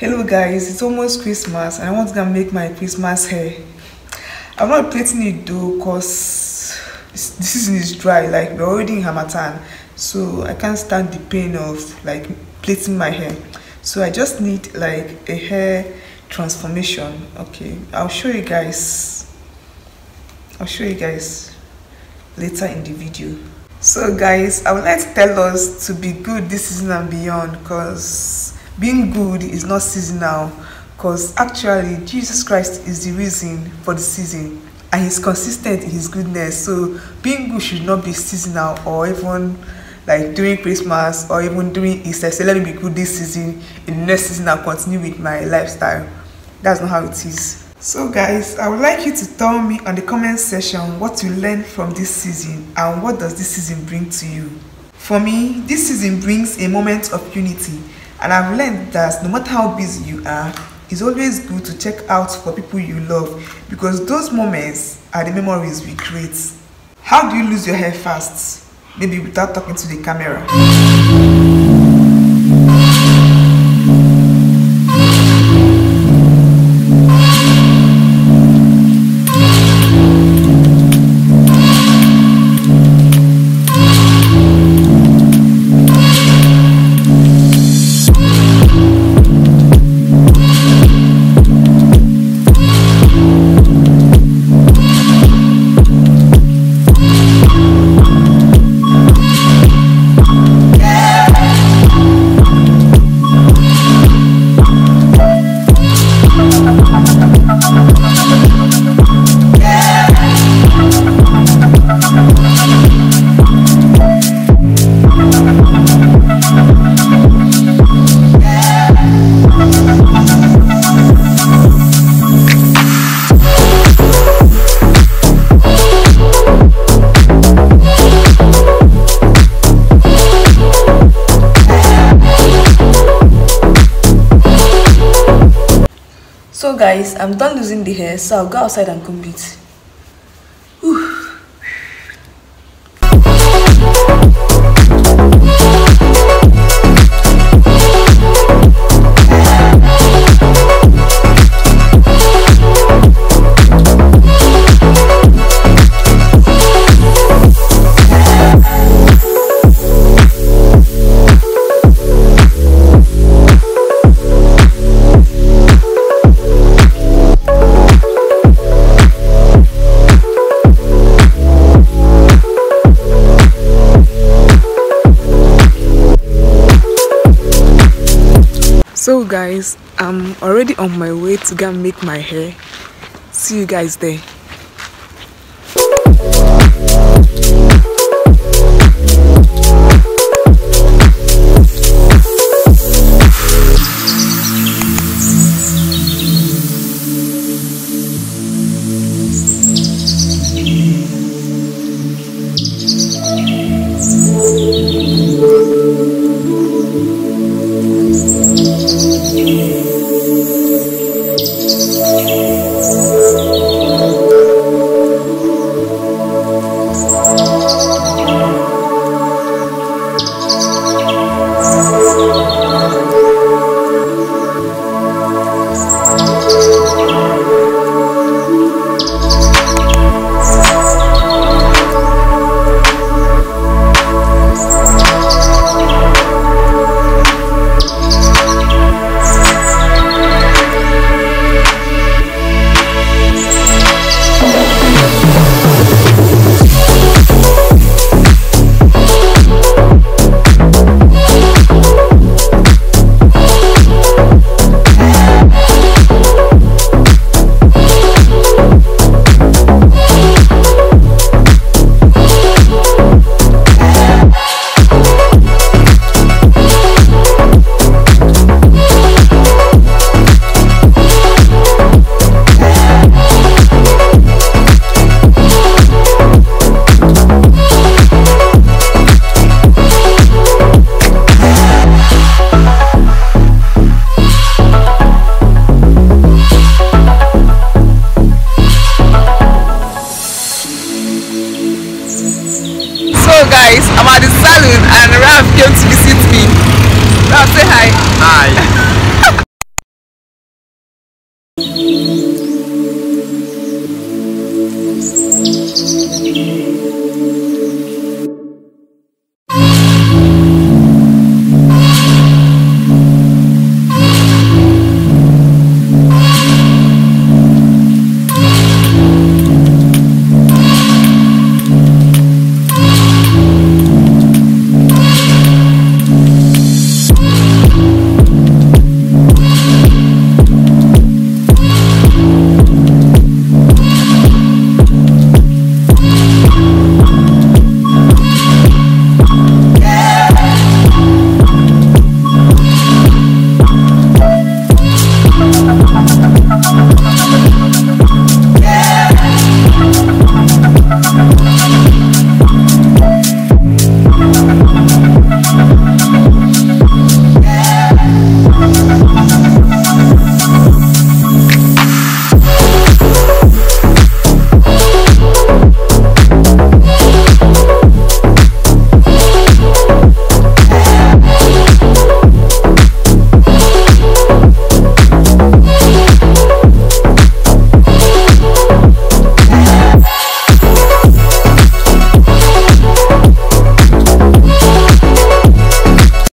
hello guys. It's almost christmas and i want to make my christmas hair. I'm not plaiting it though because the season is dry. Like we're already in harmattan so i can't stand the pain of like plaiting my hair. So i just need like a hair transformation. Okay i'll show you guys i'll show you guys later in the video. So guys i would like to tell us to be good this season and beyond because being good is not seasonal because actually jesus christ is the reason for the season and he's consistent in his goodness. So being good should not be seasonal or even like during christmas or even during easter. Say let me be good this season in the next season i'll continue with my lifestyle. That's not how it is. So guys i would like you to tell me on the comment section what you learned from this season and what does this season bring to you. For me this season brings a moment of unity and I've learned that no matter how busy you are, it's always good to check out for people you love because those moments are the memories we create. How do you lose your hair fast? Maybe without talking to the camera. So guys, I'm done losing the hair, so I'll go outside and comb it. So guys i'm already on my way to go and make my hair. See you guys there guys, I'm at the salon and Ralph came to visit me. Ralph, say hi. Hi.